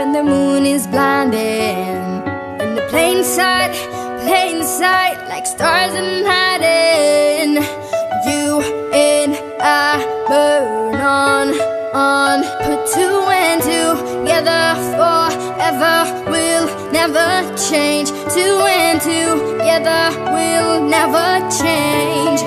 when the moon is blinding. In the plain sight, plain sight, like stars in hiding. You and I burn on, on. Put two and two together forever. We'll never change. Two and two together. We'll never change.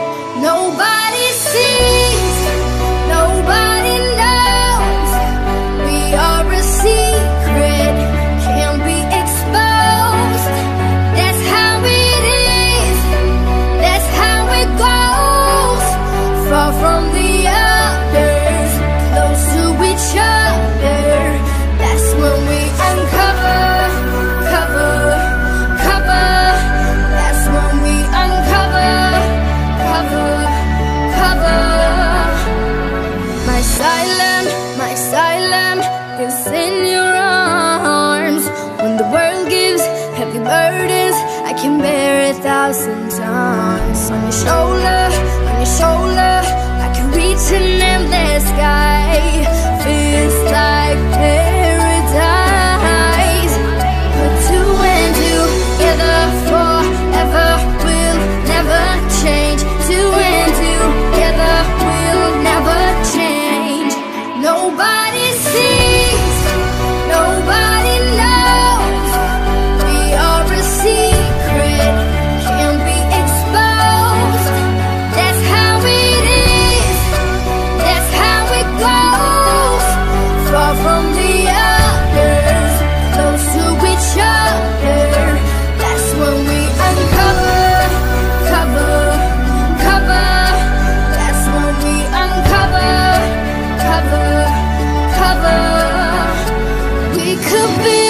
Is in your arms. When the world gives heavy burdens, I can bear a thousand times. On your shoulder, on your shoulder, I can reach an endless sky. Could build